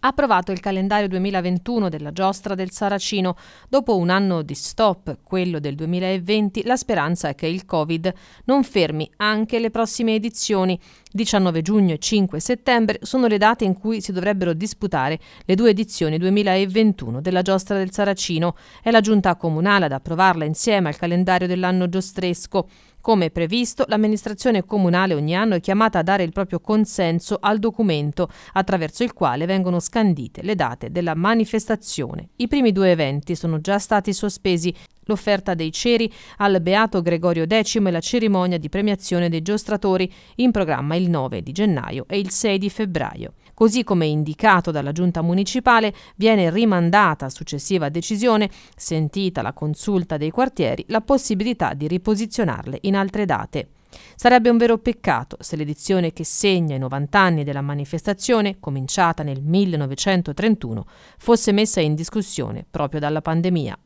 ha approvato il calendario 2021 della giostra del Saracino. Dopo un anno di stop, quello del 2020, la speranza è che il Covid non fermi anche le prossime edizioni. 19 giugno e 5 settembre sono le date in cui si dovrebbero disputare le due edizioni 2021 della giostra del Saracino. È la giunta comunale ad approvarla insieme al calendario dell'anno giostresco. Come previsto, l'amministrazione comunale ogni anno è chiamata a dare il proprio consenso al documento attraverso il quale vengono scandite le date della manifestazione. I primi due eventi sono già stati sospesi l'offerta dei ceri al Beato Gregorio X e la cerimonia di premiazione dei giostratori in programma il 9 di gennaio e il 6 di febbraio. Così come indicato dalla Giunta Municipale, viene rimandata a successiva decisione, sentita la consulta dei quartieri, la possibilità di riposizionarle in altre date. Sarebbe un vero peccato se l'edizione che segna i 90 anni della manifestazione, cominciata nel 1931, fosse messa in discussione proprio dalla pandemia.